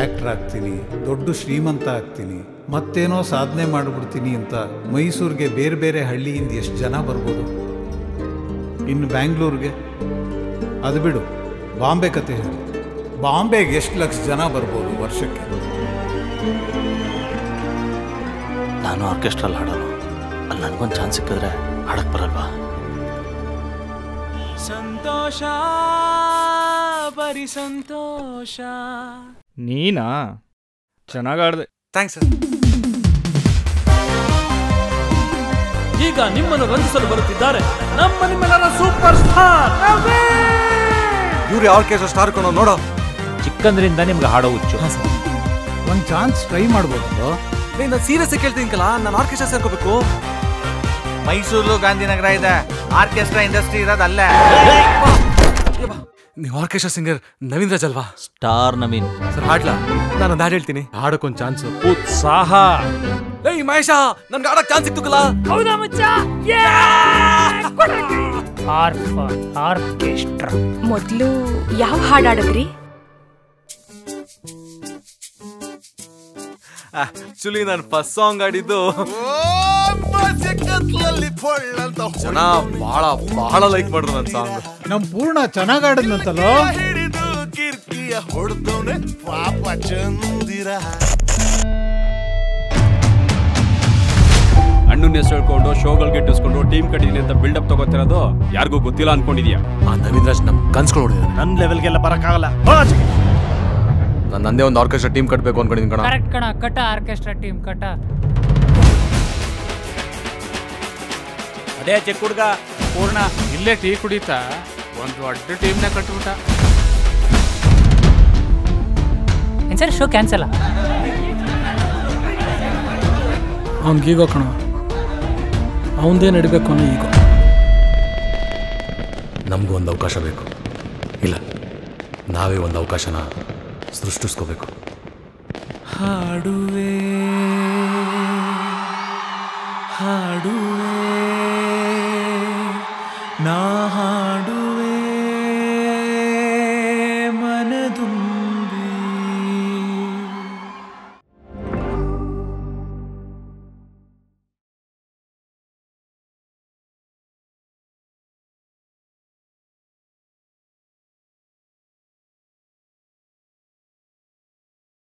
Actor ಆಗ್ತೀನಿ ದೊಡ್ಡ ಶ್ರೀಮಂತ ಆಗ್ತೀನಿ ಮತ್ತೇನೋ ಸಾಧನೆ ಮಾಡಿಬಿಡ್ತೀನಿ ಅಂತ ಮೈಸೂರಿಗೆ ಬೇರೆ ಬೇರೆ ಹಳ್ಳಿಯಿಂದ ಎಷ್ಟು ಜನ ಬರ್ಬೋದು? ಇನ್ನು ಬ್ಯಾಂಗ್ಳೂರಿಗೆ? ಅದು ಬಿಡು ಬಾಂಬೆ ಕತೆ ಹೇಳಿ. ಬಾಂಬೆಗೆ ಎಷ್ಟು ಲಕ್ಷ ಜನ ಬರ್ಬೋದು ವರ್ಷಕ್ಕೆ? ನಾನು ಆರ್ಕೆಸ್ಟ್ರಲ್ಲಿ ಹಾಡೋನು. ಅಲ್ಲಿ ನನಗೊಂದು ಚಾನ್ಸ್ ಸಿಕ್ಕಿದ್ರೆ ಹಾಡಕ್ಕೆ ಬರಲ್ವಾ? ಸಂತೋಷ ಬರೀ ಸಂತೋಷ. ನೀನಾ? ಚೆನ್ನಾಗ್ ಆಡ್ದೆ. ಥ್ಯಾಂಕ್ಸ್ ಸರ್ ಈಗ ನಿಮ್ಮನ್ನು ರಂಜಿಸಲು ಬರುತ್ತಿದ್ದಾರೆ ನಮ್ಮ ನಿಮ್ಮೆಲ್ಲರ ಸೂಪರ್ ಸ್ಟಾರ್ ಇವ್ರು ಯಾವ ಕೇಸ ಸ್ಟಾರ್ ಕೊನೋ ನೋಡೋ. ಚಿಕ್ಕಂದ್ರಿಂದ ನಿಮ್ಗೆ ಹಾಡೋ ಹುಚ್ಚು. ಒಂದು ಚಾನ್ಸ್ ಟ್ರೈ ಮಾಡ್ಬೋದು. ನೀನು ಸೀರಿಯಸ್ ಕೇಳ್ತೀನಿ ಕಲ ನಾನು ಆರ್ಕೆಸ್ಟ್ರಾ ಸೇರ್ಕೋಬೇಕು. ಮೈಸೂರು ಗಾಂಧಿನಗರ ಇದೆ. ಆರ್ಕೆಸ್ಟ್ರಾ ಇಂಡಸ್ಟ್ರಿ ಇರೋದು ಅಲ್ಲೇ. ನೀವು ಆರ್ಕೆಸ್ಟ್ರಾ ಸಿಂಗರ್ ನವೀನ್ ರಾಜ್ ಅಲ್ವಾ? ಸ್ಟಾರ್ ನವೀನ್. ಸರ್ ಹಾಡ್ಲಾ? ನಾನು ಒಂದು ಹಾಡು ಹೇಳ್ತೀನಿ. ಹಾಡಕ್ಕೊಂದು ಚಾನ್ಸ್ ಉತ್ಸಾಹ ಏಯ್ ಮಹೇಶ ನನ್ಗೆ ಆಡಕ್ ಚಾನ್ಸ್ ಸಿಕ್ತು ಕಲ್ಲ ಹೌದಾ ಮಚ್ಚ? ಆರ್ಕೆಸ್ಟ್ರಾ. ಮೊದಲು ಯಾವ ಹಾಡು ಹಾಡಾಡದ್ರಿ ಆಕ್ಚುಲಿ ನಾನು ಫಸ್ಟ್ ಸಾಂಗ್ ಆಡಿದ್ದು ಜನ ಬಹಳ ಬಹಳ ಲೈಕ್ ಮಾಡ್ರು ನನ್ನ ಸಾಂಗ್ ನಮ್ಮ ಪೂರ್ಣ ಚೆನ್ನಾಗ್ ಚಂದಿರ. ಅಣ್ಣನ ಹೆಸರು ಹೇಳ್ಕೊಂಡು ಶೋಗಳಿಗೆ ಗೆಟ್ಟಿಸ್ಕೊಂಡು ಟೀಮ್ ಕಟ್ಟಿದೀನಿ ಅಂತ ಬಿಲ್ಡಪ್ ತಗೋತಿರೋದು ಯಾರಿಗೂ ಗೊತ್ತಿಲ್ಲ ಅನ್ಕೊಂಡಿದ್ಯಾ? ಆ ನವೀನ್ ರಾಜ್ ನಮ್ ಕನ್ಸ್ಗಳು ನನ್ ನನ್ನ ಲೆವೆಲ್ಗೆಲ್ಲ ಬರಕ್ಕಾಗಲ್ಲ. ನಾನು ನಂದೇ ಒಂದು ಆರ್ಕೆಸ್ಟ್ರಾ ಟೀಮ್ ಕಟ್ಟಬೇಕು ಅನ್ಕೊಂಡಿದ್ದೀನಿ ಕಣ. ಕರೆಕ್ಟ್ ಕಣ ಕಟ್ಟ ಆರ್ಕೆಸ್ಟ್ರಾ ಟೀಮ್ ಕಟ ಅದೇ ಚಿಕ್ಕ ಹುಡುಗ ಪೂರ್ಣ. ಇಲ್ಲೇ ಟೀ ಕುಡಿತಾ ಒಂದು ದೊಡ್ಡ ಟೀಮ್ನ ಕಟ್ಬಿಟ್ಟ. ಸರ್ ಶೋ ಕ್ಯಾನ್ಸಲ್ ಅವ್ನಿಗೀಗೋ ಕಣ. ಅವನದೇ ನಡಿಬೇಕು ಅನ್ನೋ ಈಗ. ನಮಗೂ ಒಂದು ಅವಕಾಶ ಬೇಕು. ಇಲ್ಲ ನಾವೇ ಒಂದು ಅವಕಾಶನ ಸೃಷ್ಟಿಸ್ಕೋಬೇಕು. ಹಾಡುವೆ. ಹಾಡುವೆ ನಾ ಹಾಡು